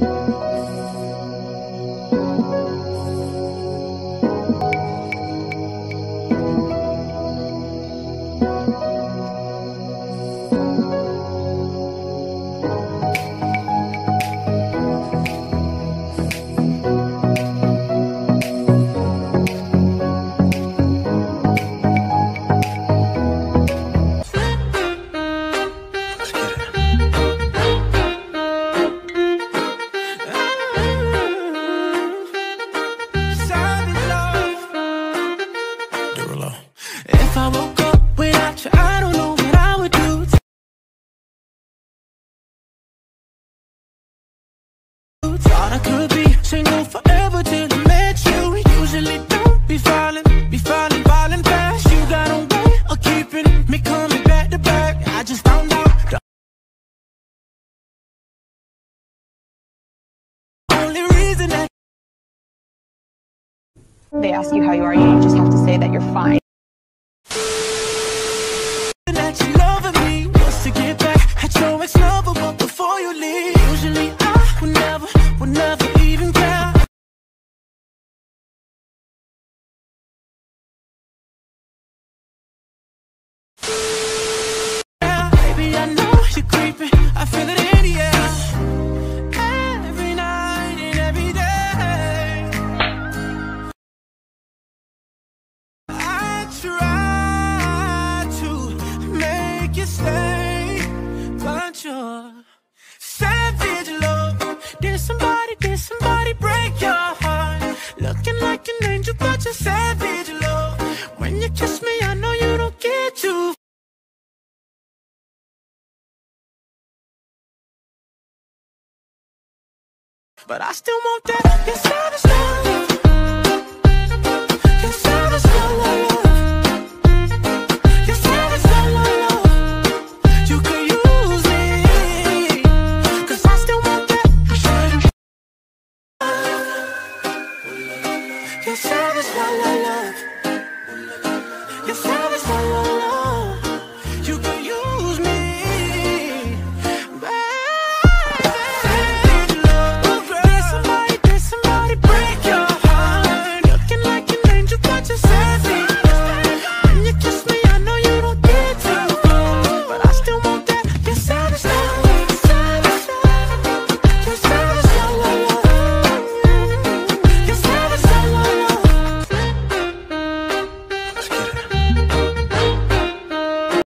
If I woke up without you, I don't know what I would do. Thought I could be single forever till I met you. Usually don't be falling, be falling, falling fast. You got a way of keeping me coming back to back. I just found out the only reason They ask you how you are, you just have to say that you're fine. Angel, but you're savage love. When you kiss me, I know you don't get too. But I still want that. Your savage love. You're savage, la la la. Your service, la.